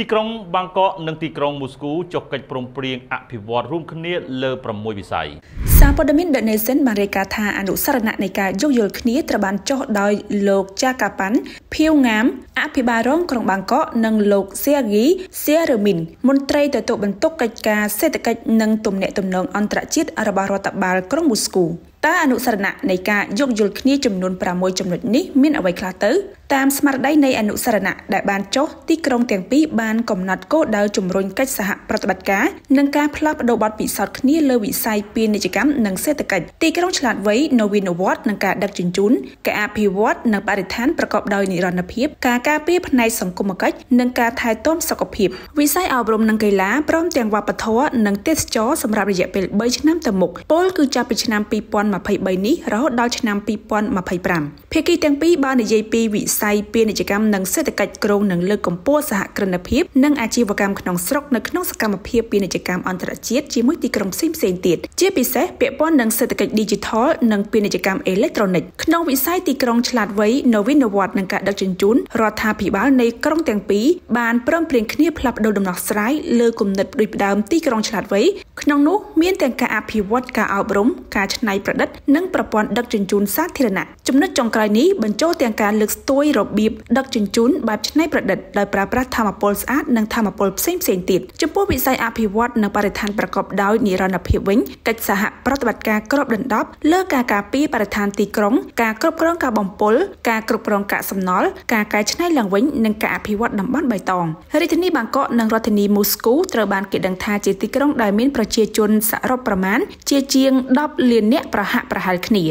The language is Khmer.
ទីក្រុងបាងកកនិងទីក្រុងមូស្គូចុះកិច្ចព្រមព្រៀងអភិវឌ្ឍរួមគ្នាលើ6វិស័យសារព័ត៌មាន The Nation បានរាយការណ៍ថាអនុសរណៈនៃការយោគយល់គ្នាត្រូវបានចុះដោយលោកចាកាប៉ាន់ភៀវងាមអភិបាលរងក្រុងបាងកកនិងលោកសៀហ្គីសៀរមីនមន្ត្រីទទួលបន្ទុកកិច្ចការសេដ្ឋកិច្ចនិងទំនាក់ទំនងអន្តរជាតិរបស់រដ្ឋបាលក្រុងមូស្គូតើអនុសរណៈនៃការយោគយល់គ្នាចំនួន6ចំណុចនេះមានអ្វីខ្លះទៅតាមស្មារតីនៃអនុសរណៈដែលបានចុះទីក្រុងទាំងពីរបានកំណត់គោលដៅជំរុញកិច្ចសហប្រតិបត្តិការនិងការផ្លាស់ប្តូរបទពិសោធន៍គ្នាលើវិស័យពាណិជ្ជកម្មនិងសេដ្ឋកិច្ចទីក្រុងឆ្លាតវៃនវីនវត្តនិងការដឹកជញ្ជូនការអភិវឌ្ឍនិងបរិស្ថានប្រកបដោយនិរន្តរភាពការការពារផ្នែកសង្គមគិច្ចនិងការថែទាំសុខភាពវិស័យអប់រំនិងកីឡាព្រមទាំងវប្បធម៌និងទេសចរសម្រាប់រយៈពេល3ឆ្នាំទៅមុខពលគឺចាប់ពីឆ្នាំ2023នេះរហូតដល់ឆ្នាំ2025ភាគីទាំងពីរបាននិយាយពីវិស័យពាណិជ្ជកម្មនិងសេដ្ឋកិច្ចគ្រោងនឹងលើកកម្ពស់សហគ្រិនភាពនិងអាជីវកម្មក្នុងស្រុកនៅក្នុងសកម្មភាពពាណិជ្ជកម្មអន្តរជាតិជាមួយទីក្រុងផ្សេងៗទៀតជាពិសេសពាក់ព័ន្ធនឹងសេដ្ឋកិច្ច Digital និងពាណិជ្ជកម្មអេឡិចត្រូនិកក្នុងវិស័យទីក្រុងឆ្លាតវៃនវីនវត្តនិងការដឹកជញ្ជូនរដ្ឋាភិបាលនៃក្រុងទាំងពីរបានព្រមព្រៀងគ្នាផ្លាស់ប្តូរដំណោះស្រាយលើគំនិតដូចផ្ដើមទីក្រុងឆ្លាតវៃ ក្នុងនោះមានទាំងការអភិវឌ្ឍការអប់រំការច្នៃប្រឌិត និងប្រព័ន្ធដឹកជញ្ជូនសាធារណៈចំណុចចុងក្រោយនេះបញ្ចូលទាំងការលើកស្ទួយរបៀបដឹកជញ្ជូនបែបច្នៃប្រឌិតដោយប្រើប្រាស់ធម្មពលស្អាតនិងធម្មពលផ្សេងផ្សេងទៀតចំពោះវិស័យអភិវឌ្ឍនិងបរិស្ថានប្រកបដោយនិរន្តរភាពវិញកិច្ចសហប្រតិបត្តិការគ្របដណ្ដប់លើការការពារបរិស្ថានទីក្រុងការគ្រប់គ្រងការបំពុលការគ្រប់គ្រងកាកសំណល់ការកែច្នៃឡើងវិញនិងការអភិវឌ្ឍតំបន់បៃតងរាជធានីបាងកកនិងរដ្ឋធានីមូស្គូត្រូវបានគេដឹងថាជាទីក្រុងដែលមានប្រជាជនសរុបប្រមាណជាជាង10លាននាក់ប្រហាក់ប្រហែលគ្នា